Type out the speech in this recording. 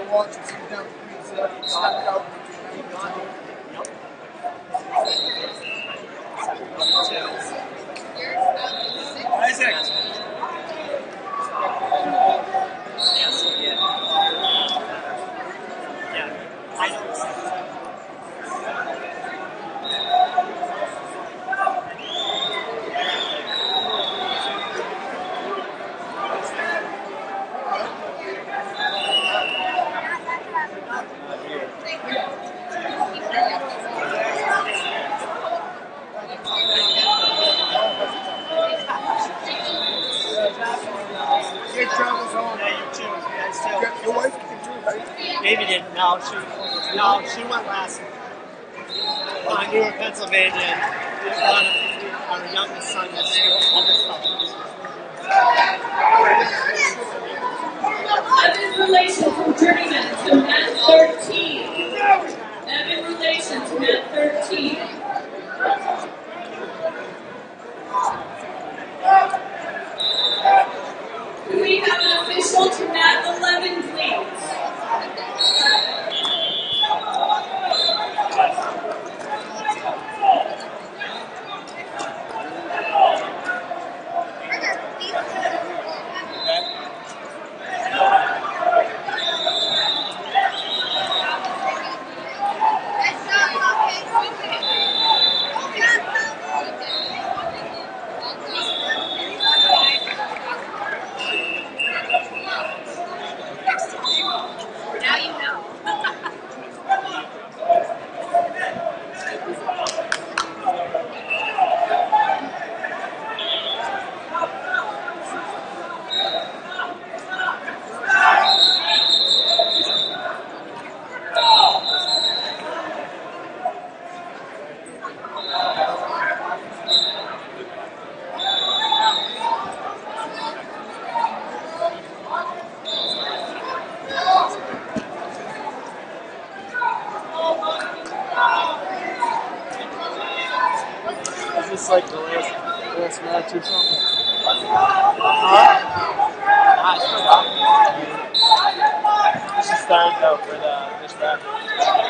the launch and see the Isaac. Yes, yeah. Yeah, I know. Safe travels home. Yeah, you too. You guys too. Your, your wife can too, right? Baby didn't. No, she no, she went last. Well, I knew her Pennsylvania. And our, our youngest son is still oldest son. Evan Relation from Journeymen to mat 13. Evan Relation to mat 13. An official to mat 11, please? Now you know. Is this like the last, last match or something? Huh? This is third though for the this round.